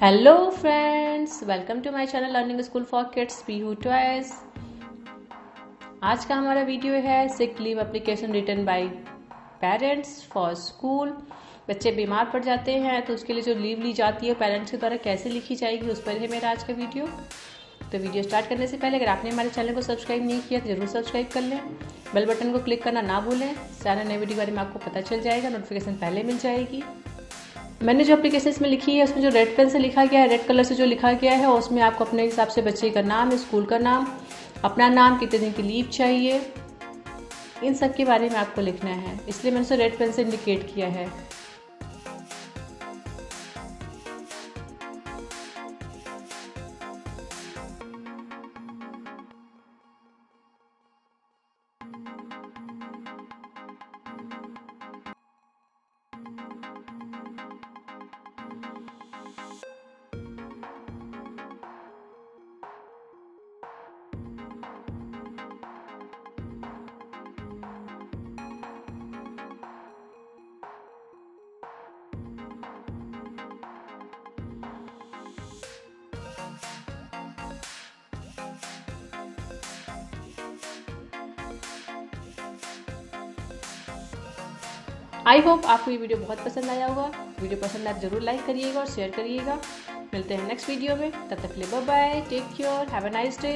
Hello friends welcome to my channel learning school for kids Pihu toys आज का हमारा video है sick leave application return by parents for school बच्चे बीमार पड़ जाते हैं तो उसके लिए जो लीव ली जाती है पेरेंट्स के द्वारा कैसे लिखी जाएगी, उस पर है मेरा आज का वीडियो तो वीडियो स्टार्ट करने से पहले, अगर आपने हमारे चैनल को सब्सक्राइब नहीं किया तो ज़रूर सब्सक्राइब कर लें. बेल बटन को क्लिक करना ना भूलें. सारे नए वीडियो के बारे में आपको पता चल जाएगा नोटिफिकेशन पहले मिल जाएगी. मैंने जो अप्लीकेशन इसमें लिखी है, उसमें जो रेड पेन से लिखा गया है रेड कलर से जो लिखा गया है, उसमें आपको अपने हिसाब से बच्चे का नाम, स्कूल का नाम, अपना नाम, कितने दिन की लीव चाहिए, इन सब के बारे में आपको लिखना है। इसलिए मैंने उसे रेड पेन से इंडिकेट किया है। आई होप आपको ये वीडियो बहुत पसंद आया होगा। वीडियो पसंद आए ज़रूर लाइक करिएगा और शेयर करिएगा। मिलते हैं नेक्स्ट वीडियो में। तब तक bye bye take care have a nice day